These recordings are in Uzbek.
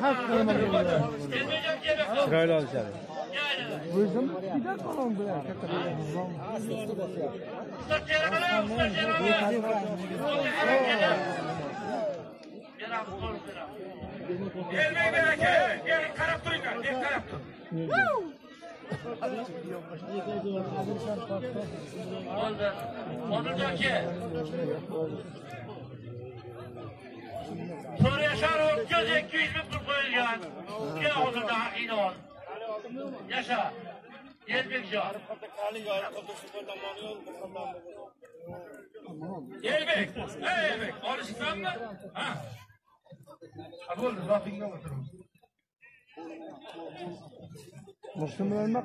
Kalk yanıma geliyorlar. Sırayla alacağız. Buyurun. Bir dakika lan bu ya. Usta cerabala, usta cerabala. Cerab, sor cerab. Gelmeyin bana, gel, gel, karap durun lan, gel karap durun. Oldu. Oldu ki. Soru yaşar Suriye şahı göz 200 bin pul koyulgan. Gel huzurda hakkıyla ol. Yaşa. Elbekcan. Elbek. Hey Elbek. Mı? Ha. Bo'ldi, zotingga o'tiramiz. Muslim bilan nima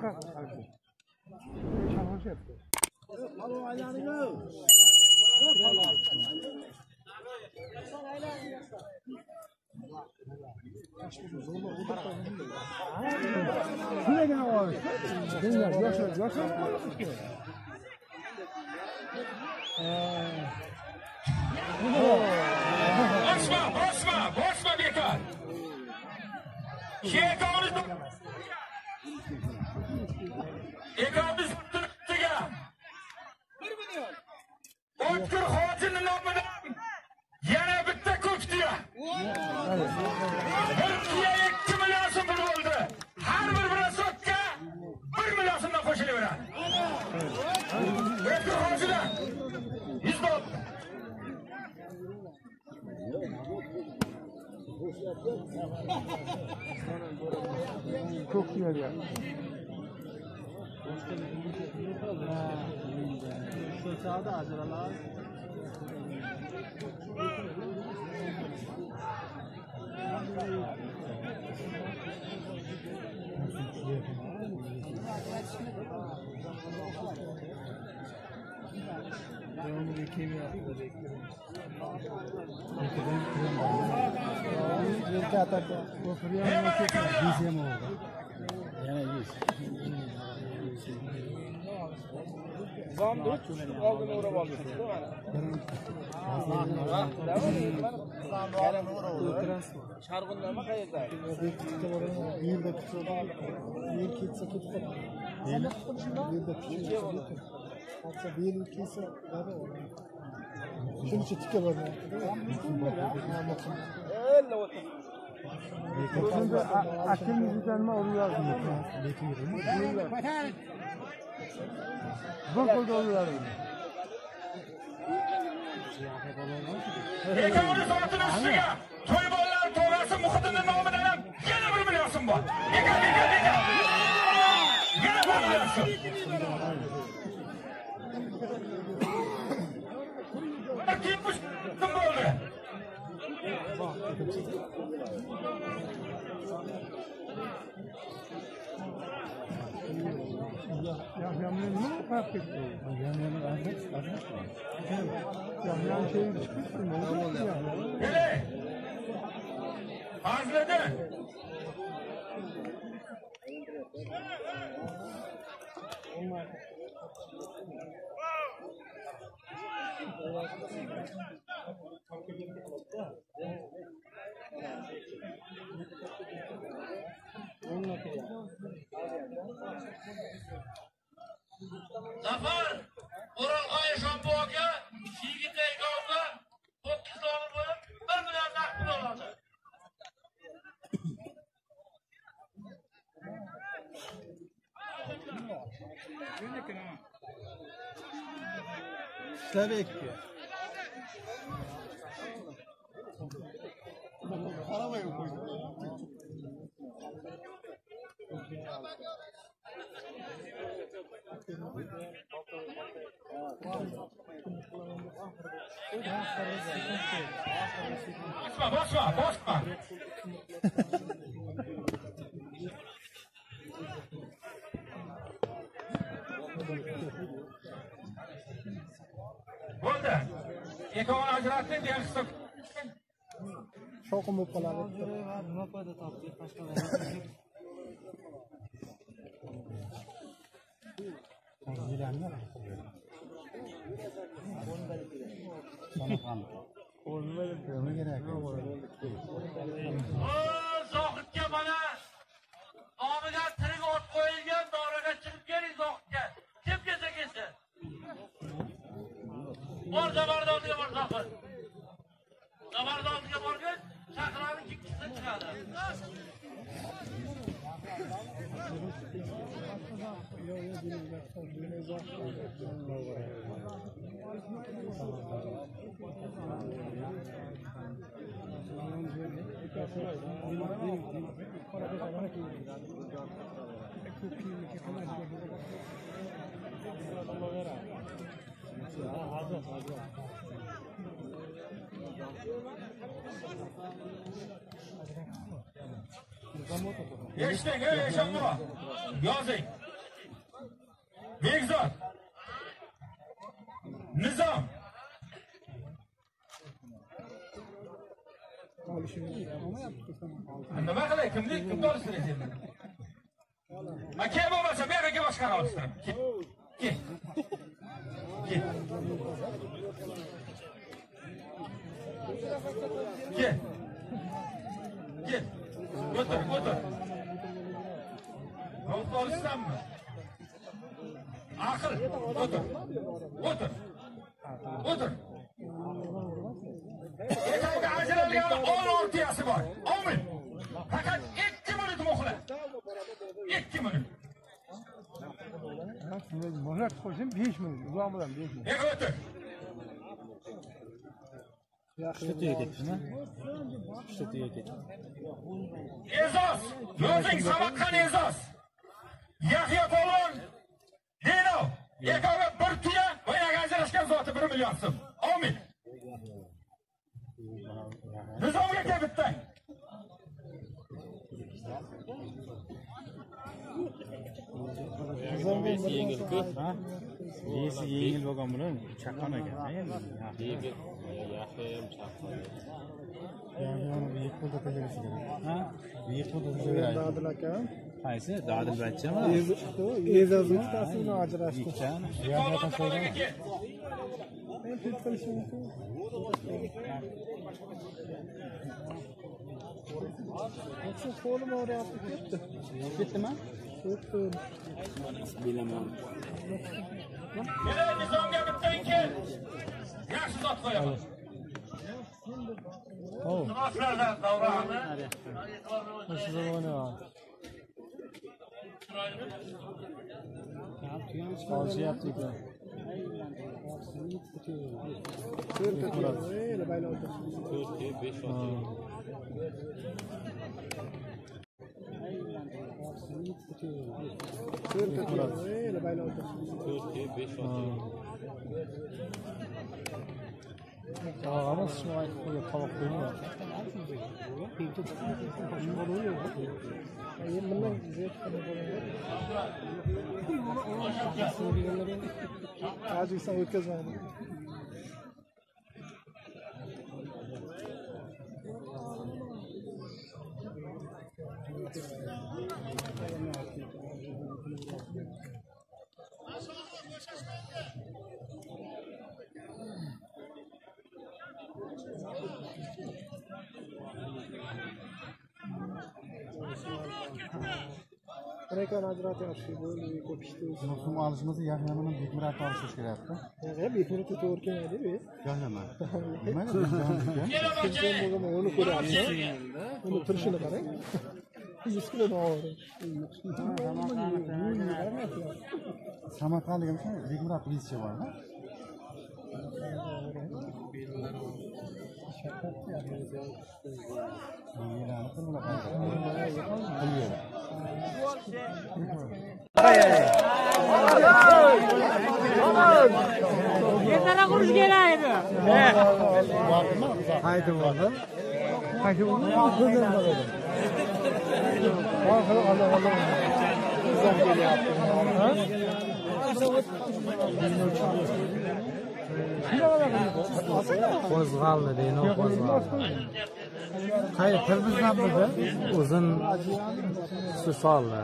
Şuraya gel abi. Dinler, yaşa, yaşa. Basma, basma, basma Bekan. Şeye kavurdu. Ekamız tuttu ya. Bir milyon. Otkır गया। हाँ। क्या था वो फ्री होगा Zam da aldın oraya bağlı. Çargınlama kayıtlar. Bir de tutuyor. Bir kitse kitse. Bir de tutuyor. Bir de tutuyor. Hatta bir yıl kitse var orada. Şunu çıtık yapalım. Elle otur. Şimdi akın düzenme oluyor. Bu kadar oluyor. Yeter onu sortunuz suya. Toybollar toğrası Muhammed'in namı denem. Yine bir biliyorsun bu. Yeter yeter yeter. Yine bir biliyorsun. Kimmiş? Kim böyle? Yamyam'ın fark etti. Yamyam'ın ardıç, ardıç mı? Yamyam şeyin çıkmıştı. Ne oldu ki ya? Hele! Arzladı! Olmaz. Thank you. Zafar, O'rolxoya Shombo aka, Yigitay govga to'qqiz dollar bo'lib, bir million naqd pul oladi. Ishlavekki. Boşma, boşma, boşma. Bo'ldi. Ikkovini ajratding, yana stop. Choqim bo'lib qoladi. Nima foyda topdi? Boshqa Yilanni. Sana ham. Zohidga mana nomiga tirik ot qo'yilgan doraga chiqib keling zohidga. Kim kelsa kelsin. Bor zabardoldiga bor zohid zabardoldiga borgin chaqiradi ikkisi chiqadi. Geçtik ey yaşamlara. Yazın. Bekzat. Nizam. bu işimizi ama yaptık tamam. Anlamak hele kimlik kimde oluşturacağım ben. Makiye babası bir önceki başkan oluşturun. Git. Git. Git. Git. Git. Götür götür. Kavuklu oluşturan mı? Штотуя кетіпсің а штотуя кетіп Ezos өзің Самарқан Ezos Yahya Polon Dino! İkkovi bir tuya o'ynaga ajrashgan zoti bir million so'm omin nizomga kel bittang nizomga yengil ku Besi yengil bo'lgan bilan chaqqan ekan. Endi yengil. Yaxshiyam chaqqan. Ha? Buyuk bo'ldi kerak. Dadil aka Qaysi? Dadil bachchami? ajrashdi qilishi mumkin qo'lim og'riyapti ketdi Ketdimi? ketdi Bilaman. Gelene zongen meteen keer. Yaxshi zot qo'yaman. Nima qilasan Davron? Shu o'ynayman. Hoziyapti Aa, ama şimdi aynı tavuk dönüyor. Acıysan ülkez var. Thank you. Rekan Hazreti Arşivi kopuştu. Sunum alışımızı Yahya'nın büyük mürat alışmış gerekti. Ya büyük mürat tutuyorken ya değil mi? Yahya mı? Hemen de Yahya. Şimdi onu kurarım. Onu turşunu karayım. Yüz kilo da ağır. Samarkand'da gelmişken büyük mürat lisesi var mı? Bilmiyorum. Bor edi. Hozir Allah Allah. Nizom kelyapti. Qo'zg'aldi deydi, qo'zg'aldi. Susoldi.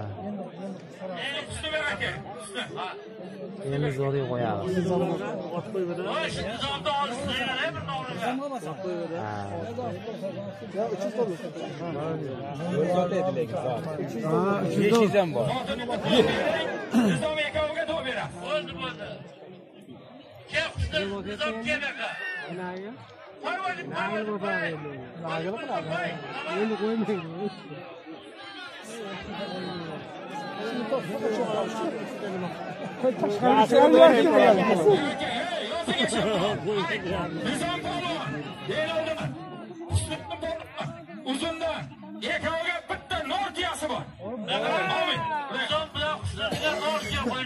Endi tushdi aka. Tushdi. Ha. endi zo'rga qo'yamiz uch yuz dollar. besh yuz ham bor ekoviga to'p beramiz. Bo'ldi, bo'ldi. Nizam polo. Değil oldu. Üstüklü polo. Uzunda. Yekavga bitti. Nor kiyası var. Ne kadar mavi. Nizam bırak. Ne kadar nor kiyası var.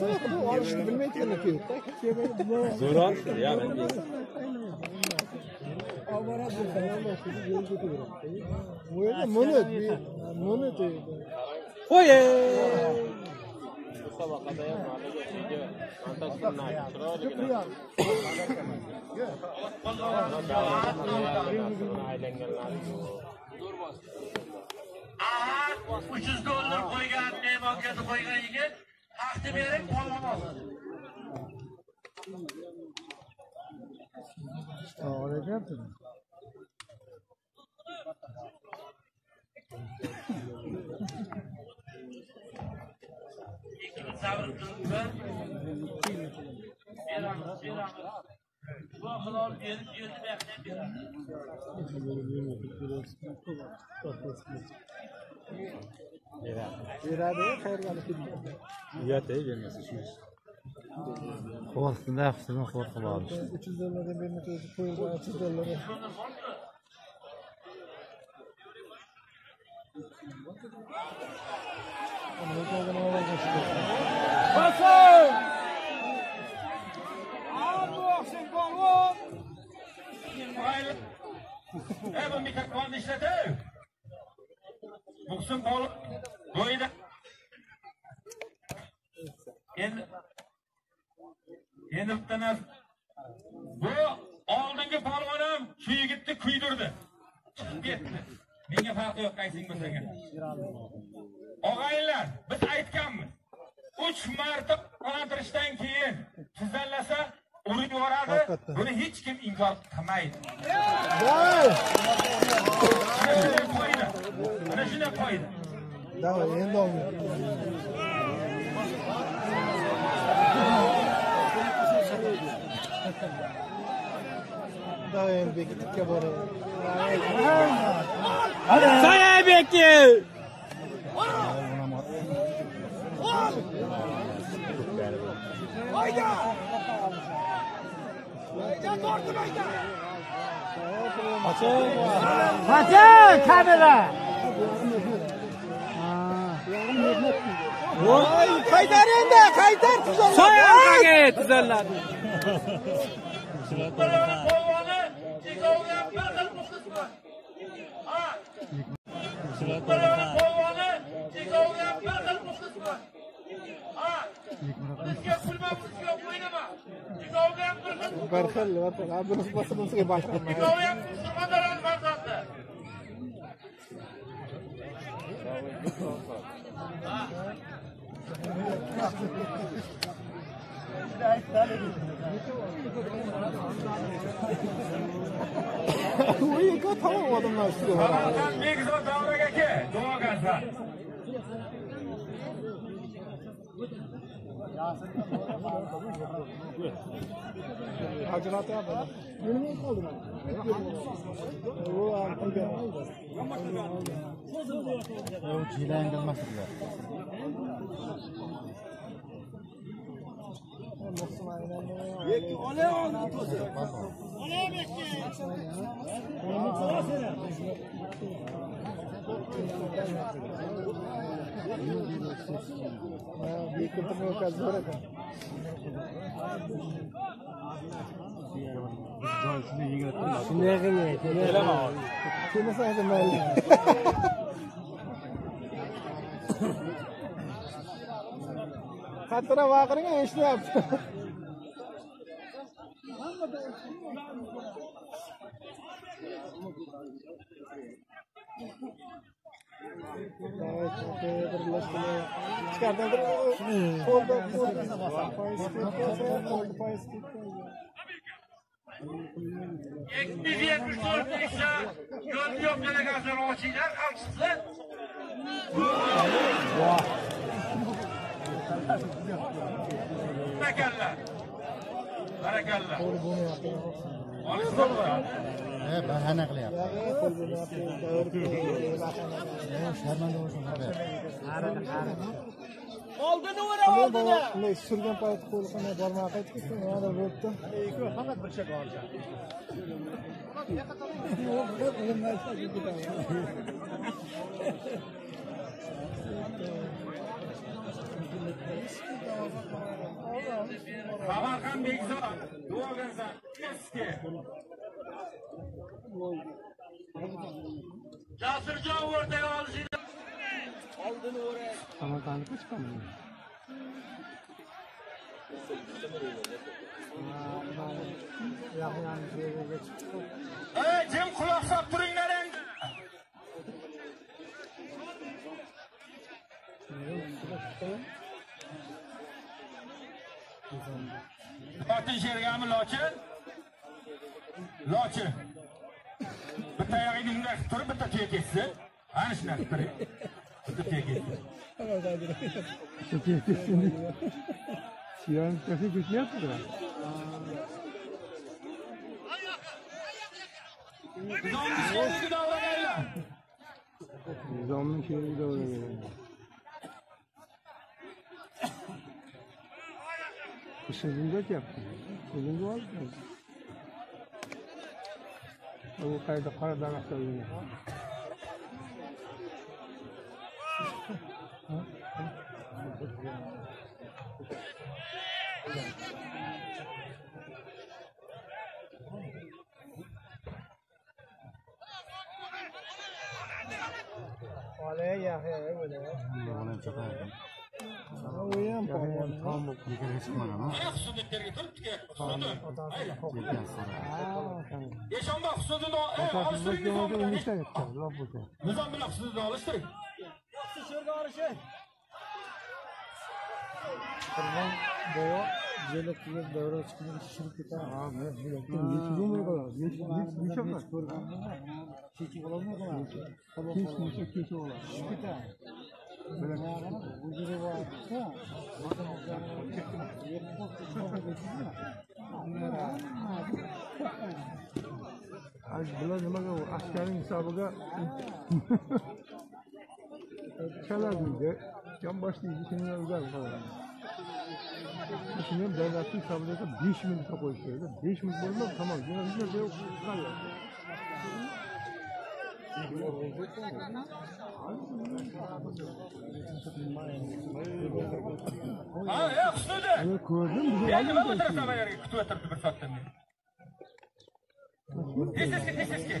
صراحة هو عارف ما يتكلم فيه زوران يا من منت منت خويا سبق بيان على الشجاع عن تصنع الشرار bu olishni bilmaydiganlar kelibdi. zo'r olishdi ya Bu yerda minut, minut edi. qo'ye Aha, 300 dollar qo'ygan, mehmonga qo'ygan yigit, haqni berib polvon olsin. Sabr qilinglar. Beramiz, beramiz. Bakılar gelip gelip bekle bir an. İrade hayırlanıp gidiyor. İrade gelmesi şu iş. Korktum, hafızdan korkum almış. 300 dolara benim teyze koyuldu, 300 dolara. Amerika'dan oğlan kaçtı. Basın! Muhsin polvon bo'yida. Endi endi bitta narsa. Bu oldingi polvon ham shu yigitni kuydirdi. Chiqib ketdi. Menga farqi yo'q qaysing bo'lsa Og'aylar, biz aytganmiz. 3 marta qontirishdan keyin tizallasa urib yuboradi. Buni hech kim inkor qilmaydi. Давай, я дома. Давай, en bekledikçe bu arada. Sen en bekle! Hayda! Hayda, korkun hayda! Açın! Açın kamera! qaytar endi qaytar tuzaladi soy orqaga tuzaladi bir xil bir xil ويك تعوض الناس خلاص بيك زود دورك كي دوما كاسا حاجرات يا من وين قلنا هو قلبي جيلان قال ما شاء الله कितने का ज़ोर है सुनेगा नहीं सुनेगा नहीं सुनेगा नहीं Qattiqroq baqiring eshityapti. Chiqardim bir qo'lda qo'lda foiz ketsa, qo'lda foiz ketsa. 274 ise gönlü yok Buni yaping. Olsun mu? He, bahana qilyapti. Oldini ura oldini. Bunday surgan payti qo'li qanday bormay qaytib ketgan. Yana bo'libdi. Faqat bir shak olsa. Samarqand Bekzor. Duogansan. Eski. Jasirjon o'rtaga olishida. Samarqandga chiqaman. Ey, jim quloq solib turinglar endi. Lotin sherigami lochi? Lochi. Bitta oyog'ingni bunday qilib turib, bitta tuya ketsin. Ana shunday qilib turing. Bitta tuya ketsin. Siyoni tashlab ketmayapti-da. Nizomni sherigi davragaylar. Nizomning sherigi o'ynagan. Ishimda 是人家监控，是人家监。我孩子来咱俩小姨？也还还不嘞？Yaşamba husudunu alıştırın Nizam bilan husudunu alıştırın. Yaxshi she'rga olishi. Qurban boya jeli qilib davra chiqib tushirib ketar. Ha, men yetishmayman qoladi. Yetishmayman. Ko'rganman. Kechib qololmayman. Kechib qololmayman. Kechib qololmayman bular nimaga askarning hisobiga chaladi yonboshlaydi shunga o'rganib qoladi shuni ham davlatni hisobida besh mingta qo'yish kerak besh ming bo'lmasa tamom ya kutuda. Gördüm. Yani ben bu taraftan ayarı kutu atırdı bir saatten beri. Hiç eski,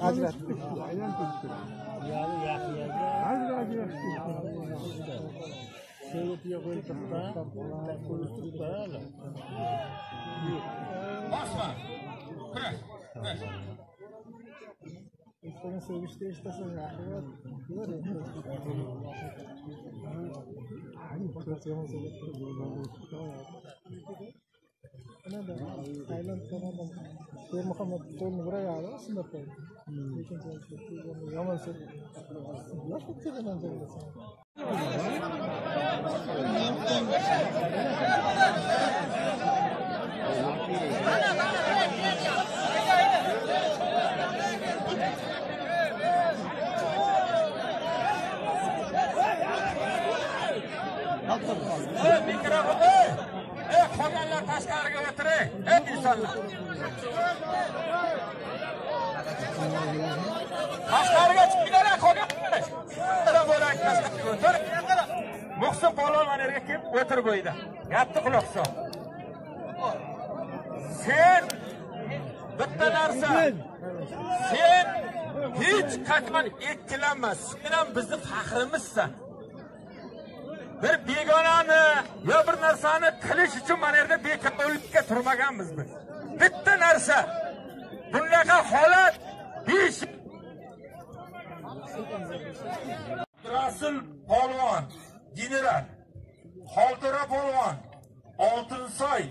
आज रात छः रुपया कोई सकता है कोई सकता है ना İşte nasıl bir işte işte sonra. शेर मोहम्मद तो नूरा याद है उसमें पे यमन से लास्ट पिक्चर का नाम चल रहा है mikrofon, ey! Ey, qolganlar tashqariga o'tiring. Ey, insonlar. Tashqariga chiqinglar, qolganlar. Muhsin polvon mana yerga kelib o'tir bu yerda Gapni quloq sol. Sen bitta narsa. Sen hech qachon ikkilanma. Sen ham bizni faxrimizsan. Bir begonani yo bir narsani qilish uchun mana yerda bekorlikka turmaganmiz biz bitta narsa. Bunaqa holat besh rasul polvon general. Xoltira polvon oltinsoy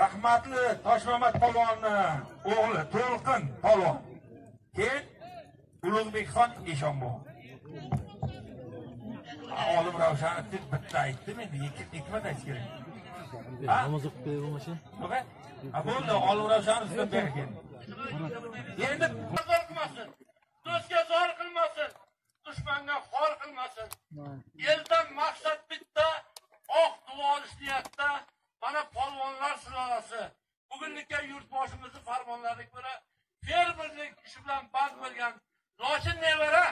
rahmatli toshmamat polvonni o'g'li to'lqin polvon. Keyin ulug'bekxon eshonboy. Olim ravshanov deb bitta aytdim endi ikki hikmat aytish kerak namoz o'qib qo'yib bo'lmasa bo'ldi olim ravshanov sizdan keldi endi zor qilmasin do'stga zor qilmasin dushmanga xor qilmasin eldan maqsad bitta oq duo olish niyatda mana polvonlar sulolasi bugunlikka yurtboshimizni farmonlariga ko'ra fermerlik ishi bilan band bo'lgan lochin nevara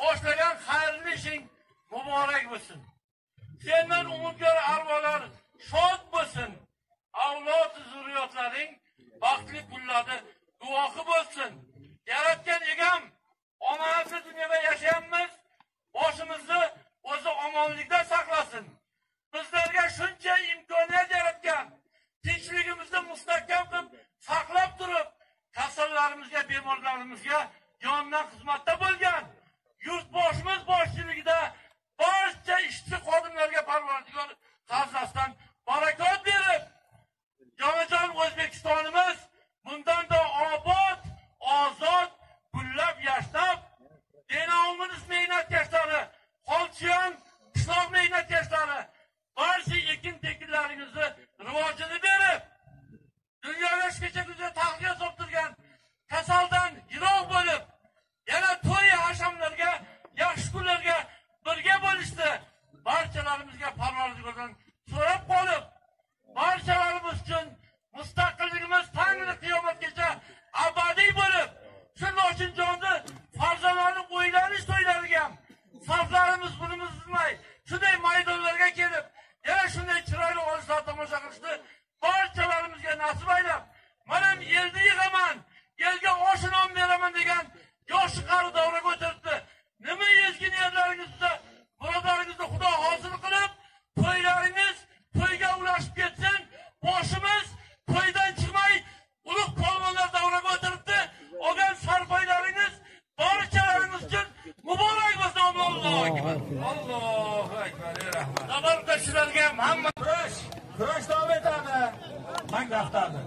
boshlagan xayrli ishing muborak bo'lsin. Sendan umidvor arvolar shod bo'lsin. Avlod zurriyotlaring baxtli kunlarni guvohi bo'lsin. Yaratgan egam omonatli dunyoda yashayapmiz. Boshimizni o'zi omonlikda saqlasin. Bizlarga shuncha imkoniyat yaratgan tinchligimizni mustahkam qilib saqlab turib kasallarimizga bemorlarimizga jondan xizmatda bo'lgan yurtboshimiz boshchi odamlarga parvardigor hazzasidan barakot berib jonajon o'zbekistonimiz bundanda obod ozod gullab yashnab denovimiz mehnatkashlari holchiyon qishloq mehnatkashlari barcha ekin tekinlaringizni rivojini berib dunyoga shu kecha kunda taxtga solib turgan kasaldan yiroq bo'lib yana to'y hashamlarga yaxshi kunlarga birga bo'lishdi. Barchalarimizga parvardigordan so'rab qolib barchalarimiz uchun mustaqilligimiz tangri qiyomatgacha abadiy bo'lib shu lochinjonni farzandlarni o'ylanish to'ylariga ham saflarimiz bunimiz uzmay shunday maydonlarga kelib yana shunday chiroyli olislar tomosha qilishni barchalarimizga nasib aylab mana elni yig'aman elga oshi non beraman degan yoshi qari davraga o'tiribdi. Nima ezgi niyatlaringizda murodlaringizni xudo hozir qilib to'ylaringiz to'yga ulashib ketsin. Boshimiz to'ydan chiqmay ulug' polvonlar davraga o'tiribdi. Olgan sarpoylaringiz barchalaringiz uchun muborak bo'lsin. Allohu akbar. Allohu akbar. Ey rahmat. Ham hamma kurash kurash davom etadi. Mang maqtadi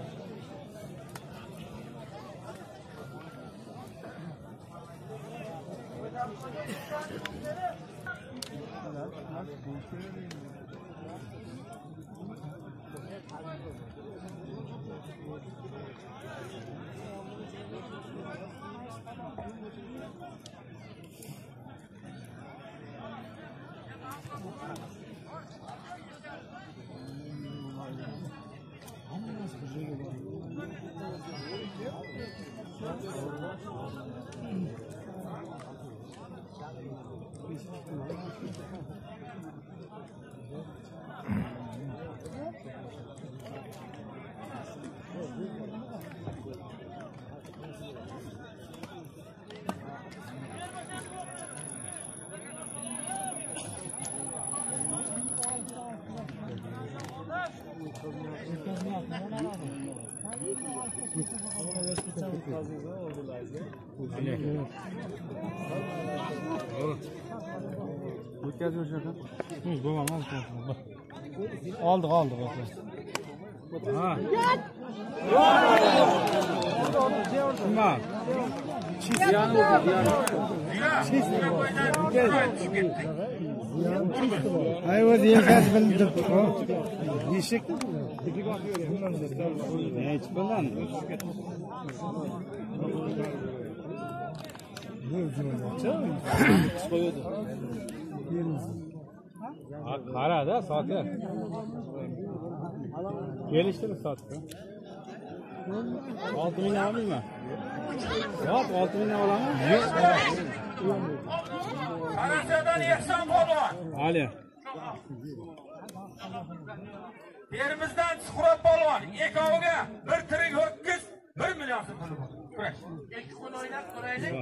Thank you. 아니, Öyle. Evet. Kaç geldi hocam? Hı, babam al kalsın. Aldık aldık. Ha. Şunlar. Çiz yanı var. Çiz. Ayva diye kaç bildim. Yeşik. Ne çıkılan? Ha, qarada sotdi kelishtirib sotdi olti mingdan olmayman yo'q olti mingdan olaman Qarasadan Ehson polvon. ali Termizdan Suhrat polvon. Ekoviga bir tirik ho'kiz 1 million so'm puli bor. Kurash. Ikki qo'l o'ynab ko'raylik.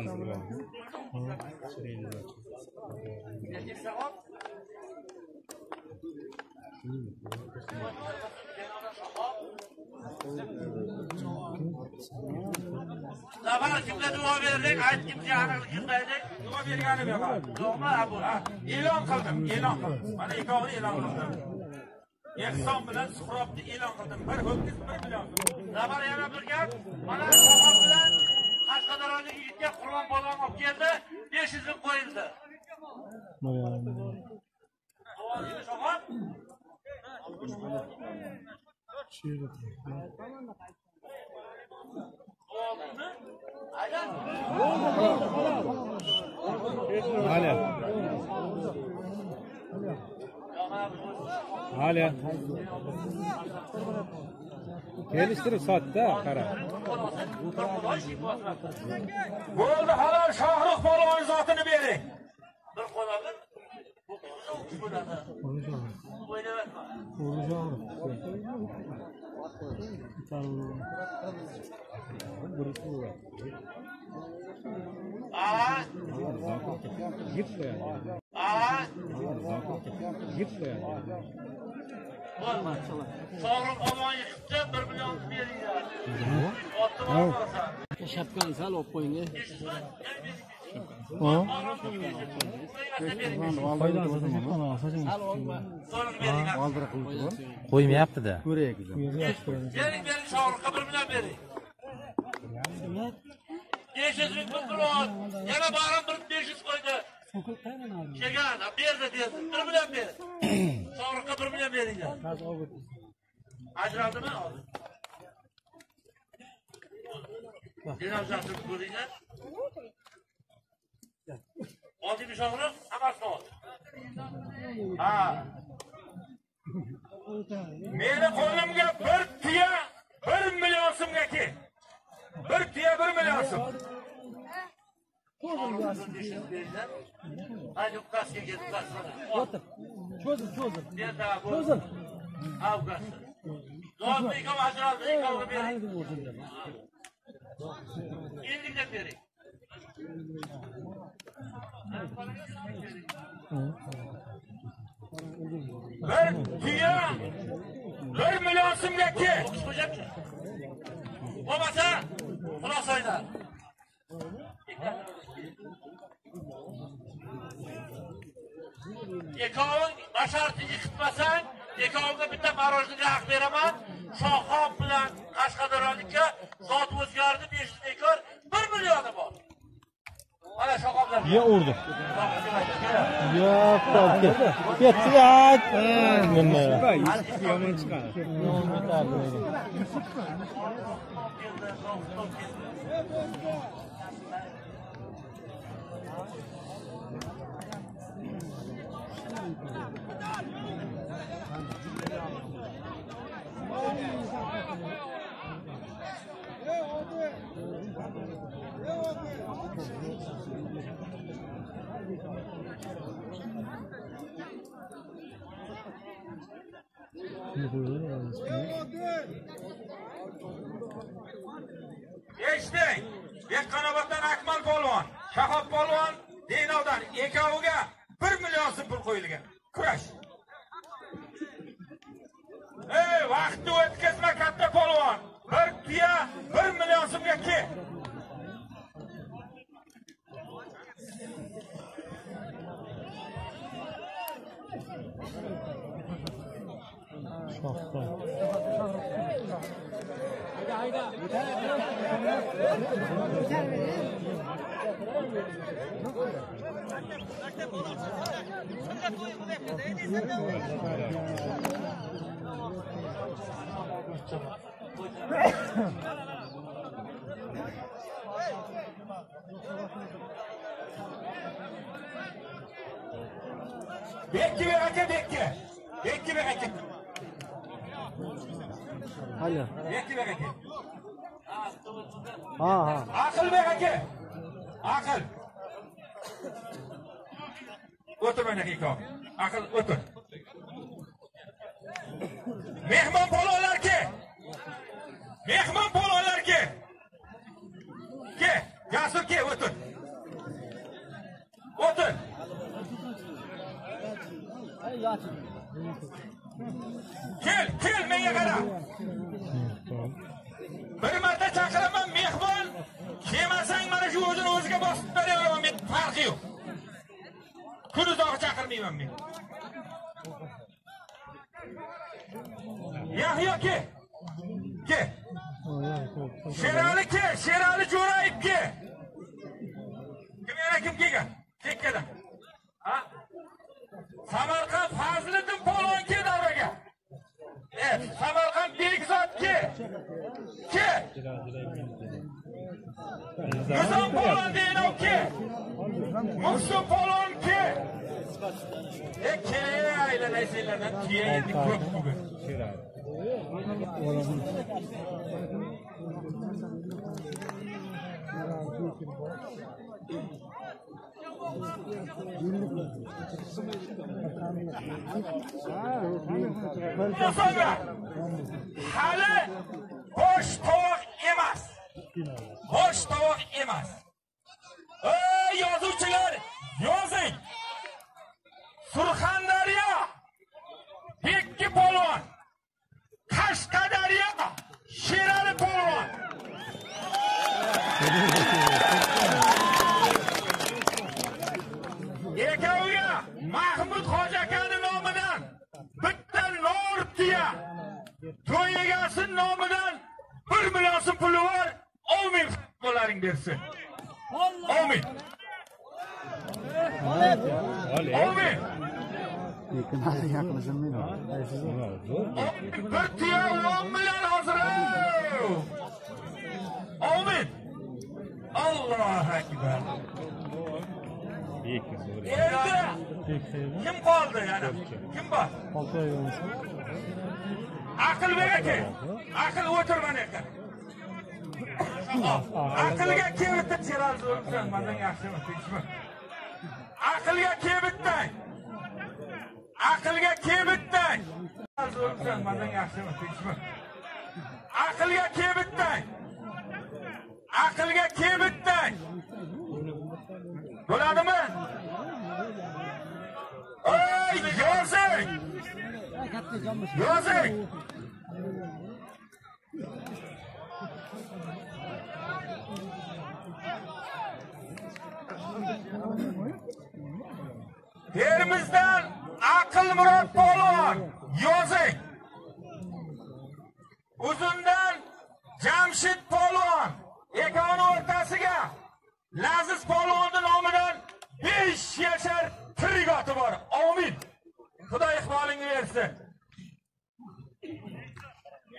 Zafar kimga duo berdik? Aytdimki, aniqlik qildik. Duo berganim yo'q. Yo'qmi? Abu, bu. Ha. E'lon qildim, e'lon qildim. Mana ikkovini e'lon qildim. Ehson bilan Suhrobni e'lon qildim. Bir ho'kiz bir million. Zafar yana bir gap. Mana Shohab bilan Qashqadaryolik yigitga Qurbon polvon olib keldi. 500 ming qo'yildi. Duo Shohab. Duomi? Aylan. ali ali kelishtirib sotdi qara Bo'ldi halol Shohrux polvon zotini bering. Bir. O'ynavatma. Aa, git aa, git qo'yadi bo'lmadi. Shohrux polvon yiqibdi, 1 million beringlar. Otni olmasan. Shapkani sal olib qo'ying. qo'ymayaptida Bering, bering, Shohrixga 1 million bering. 500 ming pul. Yana barim bir 500 qo'ydi. Kelgan, berdi, dedi 1 million ber. Shohrixga 1 million beringlar. Ajraldimi? hozir Yana ko'ringlar. Oldimi Shohrix? Hammasini ol Ha. Meni qo'limga bir tuya 1 million so'mga kel. Bir tuya 1 million so'm. Sorumluluğun düşündüğünden Adukkasya Gedukkasya Çözün çözün. Bir daha bu. Çözün. Avgası. Doğum bir kavga hazırlandı. Bir kavga beri. İldiğinden beri. Bir dünya bir milyonsun ki. Olmasa Fransa'yla. Ekoving basharti yiqitmasang, ekovga bitta marojniga haq beraman. Shoxob bilan Qashqadaryolikka zot o'zgardi 500 ekor 1 millioni bor. Mana shoxoblar. yo urdi yo'q ketdi yomon chiqadi Geçti. Ve kanabattan Akmal Golon. shahob polvon denovdan ikkoviga bir million so'm pul qo'yilgan. Kurash. Ey vaqtni o'tkazma katta polvon. Bir tuya bir million so'mga ke. Shohda hayda hayda Bekle bir hareket bekle. Bekle bir hareket. Hala. Bekle bir hareket. हाँ हाँ आखिर में रखे Aql. O'tir mana aka. Aql o'tir. Mehmon ke. Mehmon ke. Ke, Jasur ke, o'tir. O'tir. Kel, kel menga qara. Bir marta chaqiraman mehmon. Kelmasang mana shu o'zini o'ziga bosib beraveraman men farqi yo'q. Kun uzoq chaqirmayman men. Yahyo ke. Ke. Sherali ke, Sherali Jo'rayev ke. Kim yana kim kelgan? Chekkadan. Ha? Samarqand Fazliddin polvon ke davraga. Eh, Samarqand Bekzod ke. Ke. Gözüm Polondino ki, Muşu Polon ki, Ekeliye aile nesillerden diye yedik yok bugün. Hali boş tavuk yemez. Bosh tovoq emas. Ey yozuvchilar, yozing. Surxondaryo, Bekki polvon, Qashqadaryo, Sherali polvon. Ekoviga Mahmud Hoji akani nomidan bitta nor tuya. To'y egasi nomidan 1 million puli bor. Amin bo'laring bersin. Hali yaqinlashilmaydi. Bir tuya 10 million hozir. Amin. Allohu akbar. Endi kim qoldi yana? Kim bor? Aql ber aka. Aql o'tir mana aka. Aqlga kelibdi chiroz o'lsan, mendan yaxshimi, tinchmi? Aqlga kebittang Aqlga kebittang Chiroz o'lsan, mendan yaxshimi, tinchmi? Aqlga kebittang Aqlga kebittang Bo'ladimi? Ey, yozing! Yozing! Termizdan Aql Murod polvon yozing. Uzundan Jamshid polvon ekon o'rtasiga Laziz polvonning nomidan 5 yashar tirik oti bor. Amin. Xudo iqbolingni bersin.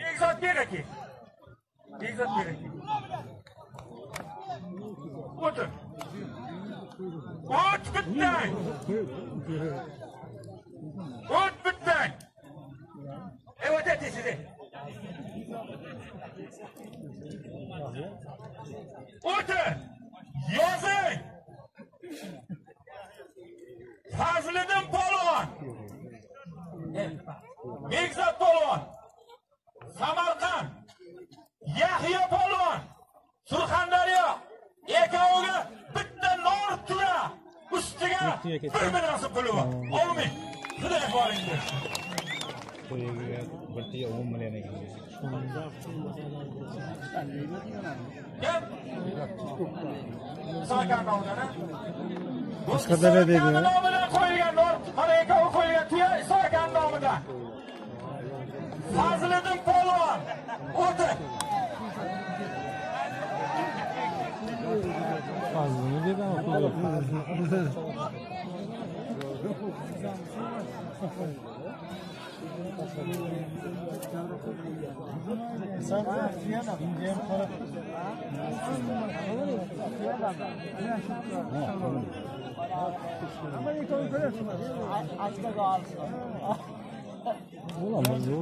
Egzot beraki. Egzot ber. O'tir. Koç bittin! Koç bittin! Evet etti sizi. Otur! Yazın! Fazlıdın Polon! Mekzat Polon! Samarkan! Yahya Polon! Surxondaryo! Ekoviga bitta nor tura. Ustiga bir million so'm puli bor. Amin. Xudo iqbolingni bersin. Qo'yiga bir tiya 10 million ekan. Qashqadaryo deydi, nomidan qo'yilgan nor, mana ekovi qo'yilgan tuya Samarqand nomidan. Fazliddin polvon. O'tir. Neden okuluyor?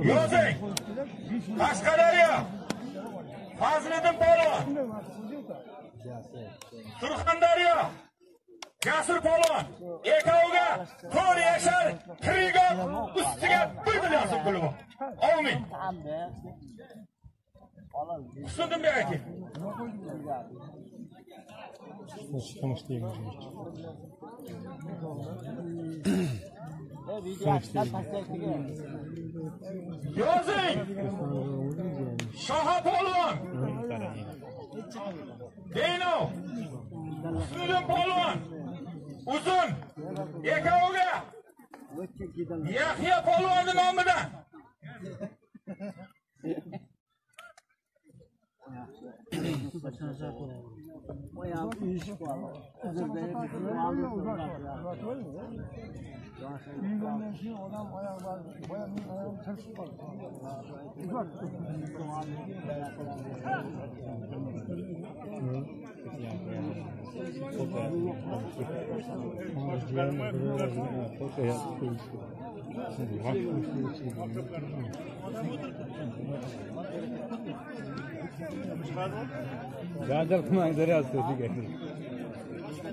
Yozek! Kaşkalarya! Fazlıdın Polo! Surxondaryo! Jasur polvon! Ekoviga to'rt yashar Trigor ustiga bir million so'm puli bor. Amin. Tushundimmi aka? Yozing! Shoha polvon! Deno! Ustunjon polvon! Uzun! Ekoviga! Yahya polvonni nomidan! Milyondan şey adam ayaklar, bayağı bir ayağım ters tutar. Uzak tut. Gazel kumaya zere hastası geldi.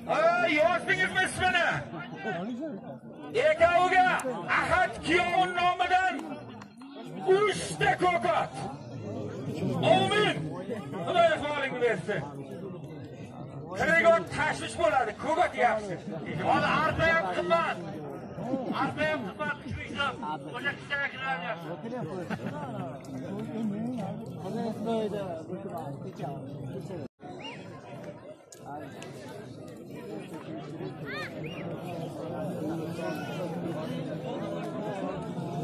Ay, yoğasın gitmesin bana. Ekoviga Ahad kuyovun nomidan uchta ko'kat. Amin. Xudoy ahvolingni bersin. Trigor tashvish bo'ladi, ko'kat yaxshi. Hozir arpa ham qimmat. Arpa ham qimmat, shu hisob. O'sha kichkinalar yaxshi. Ekovi ham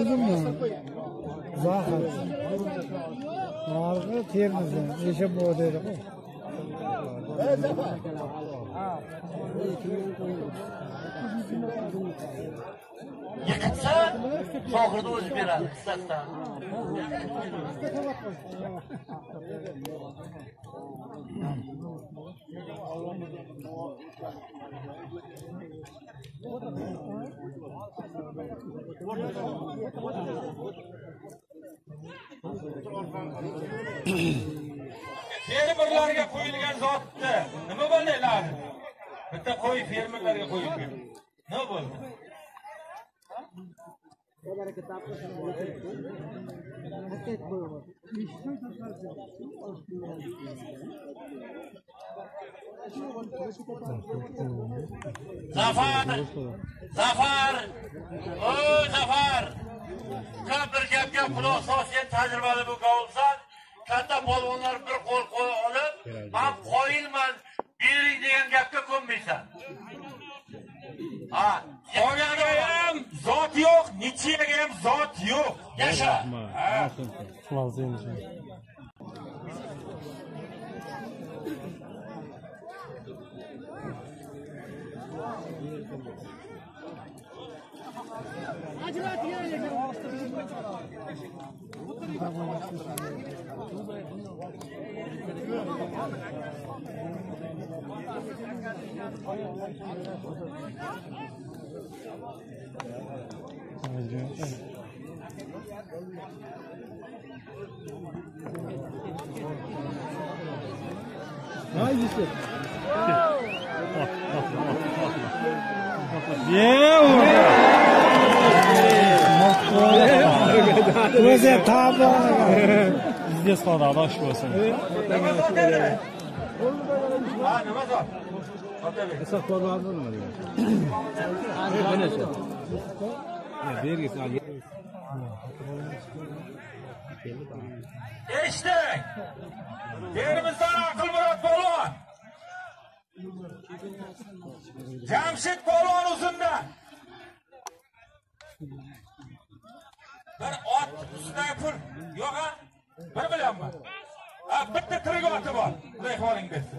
uzunmi? Zohid. Narg'i Termizdan, Esha bo'daydi. Yiqitsa, sohirni o'zi beradi, hissasidan. Fermerlarga qo'yilgan zotni nima bo'ldi bitta qo'y fermerlarga qo'yilgan nima bo'ldi zafar! Zafar! O zafar! Sen bir gapga quloq sol sen tajribali bu katta polvonlar bir qo'l qo'l olib man qoyilman bering degan gapga ko'nmaysan. Ha qoyaga ham zot yo'q nichiyaga ham zot yo'q. Yasha Nice, you said. Yeah! Mas é tava desfaldado, acho que você. Ah, não, mas ó. Edi ha nima zot Otabek. Eshitdik. Yerimizdan Aqlmurod polvon. Jamshid polvon uzundan. Bir ot ustidagi pul yo'q a? Bir millionmi? Ha, bitta tirik oti bor. Xudo ahvoling bersin.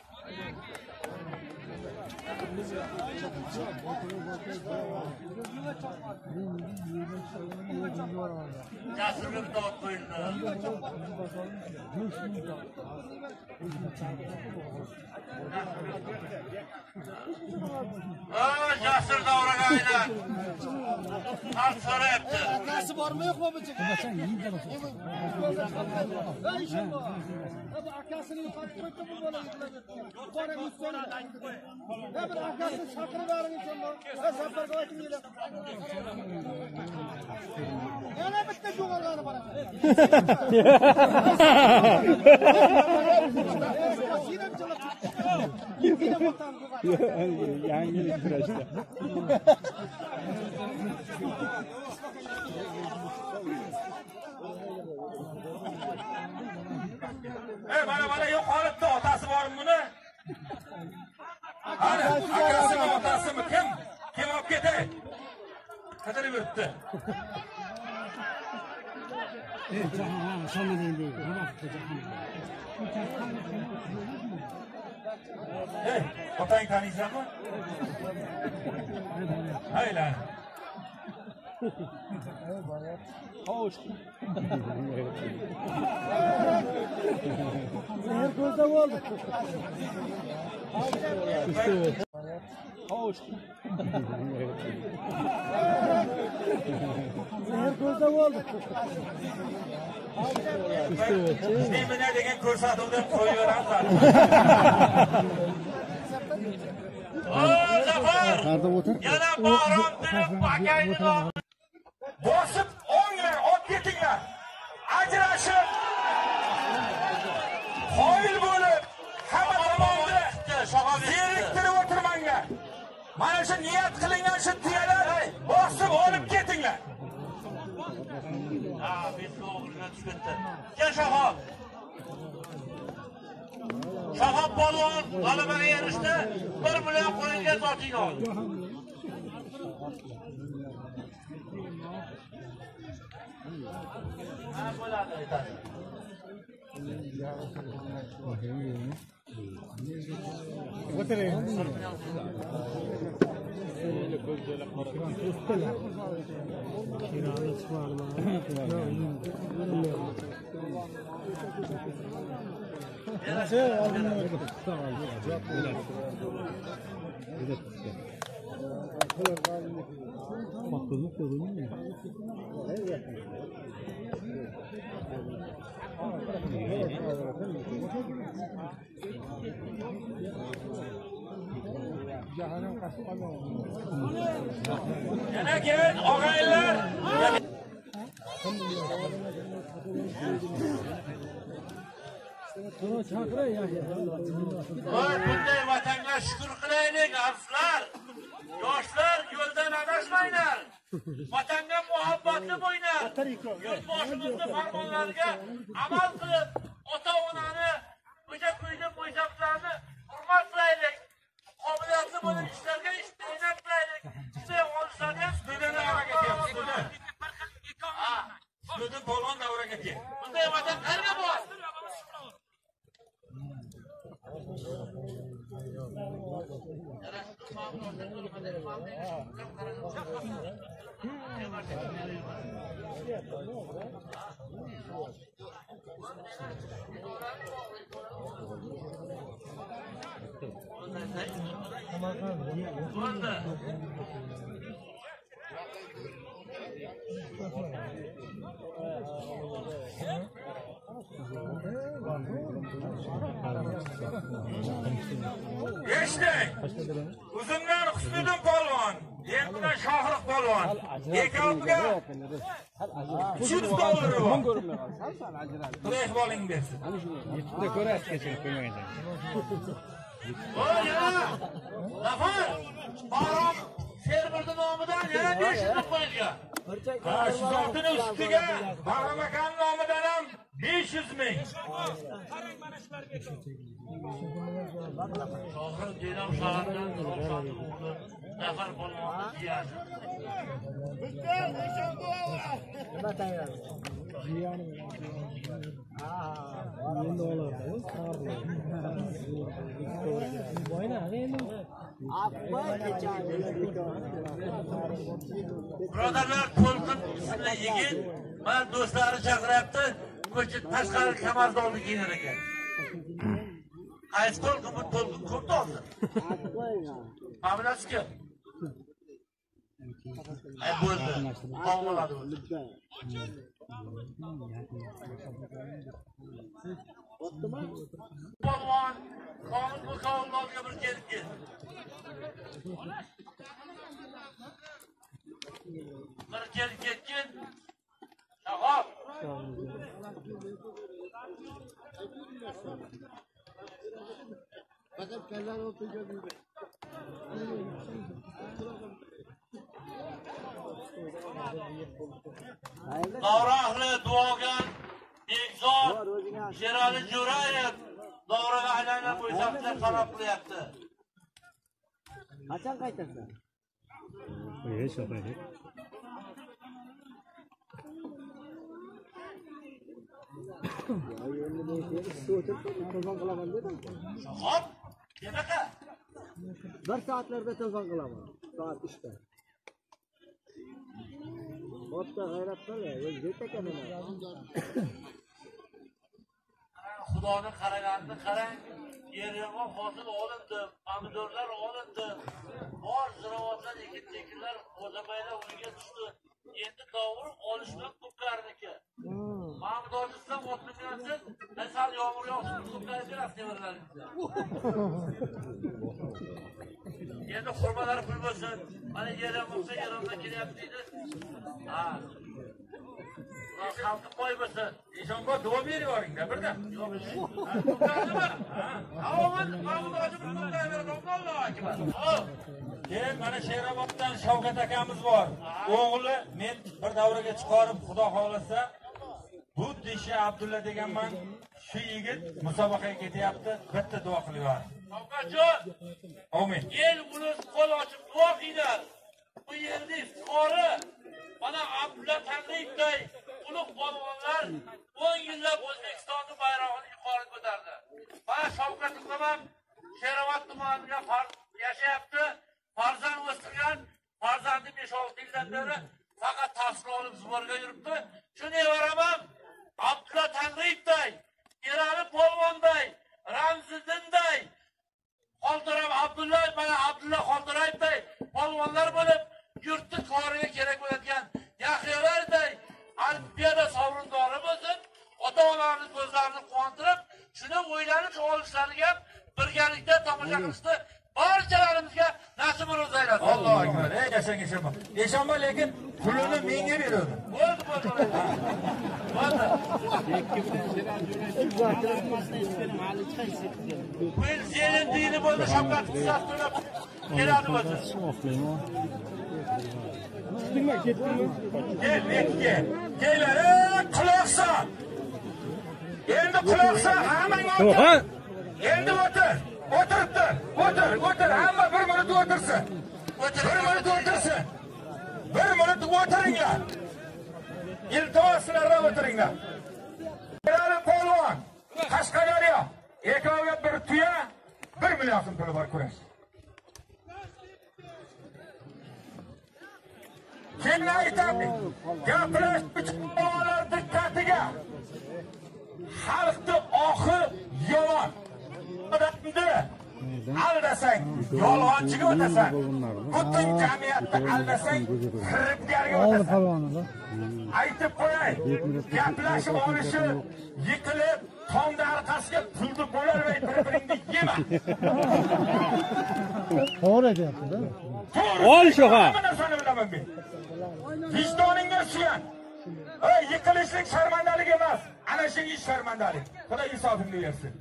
Kasım'ın topluydu. Aa, Kasır davran aynen. Tam sarı etti. Nasıl var mı yok mu bu çıkar? Sen iyi de bakın. Ben işim var. Akasını yukarı koydum bu bana yıkılacak. Kore Müslüman. Ne bir arkadaşın şakını verin insanlar. Ne zafer kıvakimiyle. Yine bitti cumarları bana. Yani. Hey bana bana yok alıp da otası var mı bunu? Ana akrasım atasım kim? Kim alıp gete? Kadir bitti. Evet, ha, sana döndü. Hey, otayın tanıyacağım mı? Hayır lan. evet bayağı. Hoş. Zehir gözde oldu. Hoş. Zehir gözde oldu. İstemine degen kursa doldum koyuyorum O Zafer! Yana bağıram dönüp bakaydı Ajrashib qoyil bo'lib hamma tomonda zeriktirib o'tirmanglar. Mana shu niyat qilingan shu tuyalar bosib olib ketinglar. Ha, biz o'g'liga tushibdi. Kel Shahob. Shahob polvon g'alabaga erishdi. Bir million zoting ol Baktığınız kadar mı? Evet. Yana kel og'aylar. Voy, bunday vatanga shukur qilaylik, afslar. Yoshlar yo'ldan adashmanglar. Vatanga muhabbatli bo'ylar. Yurtboshimizni farmonlariga amal qilib, ota-onani, xo'ja-kuyni, mo'ysaflarni hurmat qilaylik. Qobiliyatli bo'lib ishlarga ishtirok qilaylik. Shunday. Ha, student polvon davraga kel. Bunday vatan qayerga Manda. Geçtik. Uzunlar Hüsnü'dün polvon. Men bilan Shohruh polvon. Ikkoviga 300 dollar bor. Quresh boling bersin. Yettita ko'rasiz kechirib yana! Zafar! Barom Sherbirni nomidan yana 500 ming qo'yilgan. Zotini ustiga akam nomidan ham 500 ming. Nefar bulunması ziyan. Müstehal yaşam bu Allah. Batayla. Ziyan mı? Yeni oğlanlarımız ne yapıyor? Bu oyna ne Birodarlar to'lqin ismli yigit man do'stlari chaqiryapti ko'chib tashqari kamardonni kiyinar ekan qaysi to'lqin bu to'lqin ko'p hozir mana bunasi kim Batuhan, kanun bu kavimler gibi geldi. Bir gel gitkin, şahap. Davra ahli duogan Bekzod Sherali Jo'rayev davraga aylanib qo'ysaklar qarab qilyapti. qachon qaytasan Hech yo'q Hop. Denaqa? Bir soatlarda telefon qilaman soat uchda bo'pti g'ayrat qil yetakan Xudoni qaraganini qarang. Yerga hosil olindi, pomidorlar olindi. Bor ziroatlar, ekin-tekinlar, o'zabaylar unga tushdi. Endi dovur olishdan ko'plarniki. Pomidorni o'tmayapsiz, sal yomg'ir yog'sin, ko'plarib berasiz nevaralaringizga. Endi xurmalar pul bo'lsin. Mana yerim bo'lsa, yerimdan kelyapti deydi. Ha. Xalqi qo'y bo'lsin. Eshonga duo berib yuboringda birda. Yo'q. Keyin mana Sheroboddan Shavkat akamiz bor. O'g'li men bir davraga chiqarib, Xudo xolasa, bu Dishi Abdulla deganman. Shu yigit musobaqaga ketyapti. Bitta duo. Shavkatjon, amin. El ulus qo'l ochib duo qilinglar. Bu yerda iftixori mana Abdulla Tanriyevday ulug' polvonlar 10 yillab O'zbekistonning bayrog'ini yuqori ko'tardi. Mana Shavkat ukam ham Sherobod tumanida yashayapti. Farzand o'stirgan, farzandi 5-6 yildan beri faqat tahsil olib zborga yuribdi. Shu nevaram ham Abdulla Tanriyevday, Erali polvonday, Ramziddinday, Xoldiram Abdulla, mana Abdulla Xoldirayevday polvonlar bo'lib, yurtni koriga kerak bo'ladigan Yahyolarday Olimpiada sovrindori bo'lsin, ota-onalarni ko'zlarini quvontirib, shuni o'ylanib olishlariga birgalikda tomosha qilishni barchalarimizga nasib bo'lib aylasin. Allohu akbar. Ey yashang Eshonbo. Eshonbo lekin pulini menga beradi. Bo'ldi, bo'ldi. Bo'ldi. Bu yil senin dini bo'ldi, Shavkat qissasi to'lab keladi bo'ldi. Gel, bekka. Kellar, ey quloq sol. Endi quloq sol, hammang o'tir. Endi o'tir. O'tiribdi. O'tir, o'tir. Hamma bir minut o'tirsin. Bir minut o'tirsin. Bir minut o'tiringlar. Iltimos sizlarga o'tiringlar. Erali polvon, Qashqadaryo. Ekoviga bir tuya, bir million so'm puli bor kurash. Keyin aytadi, gapirish uchun diqqatiga. Xalqni ohi yomon. Odamni aldasang yolg'onchiga o'tasan butun jamiyatni aldasang firibgarga o'tasan aytib qo'yay gaplashib olishi yiqilib tomni orqasiga pulni bo'larmay bir biringni yema to'g'ri aytyaptida Ol sho'xa. hamma narsani bilaman men vijdoningga suyan yiqilishlik sharmandalik emas ana shu ish sharmandalik xudo insofingni bersin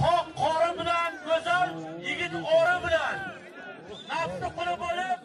toq qori bilan go'zal yigit ori bilan. Nafsi quli bo'lib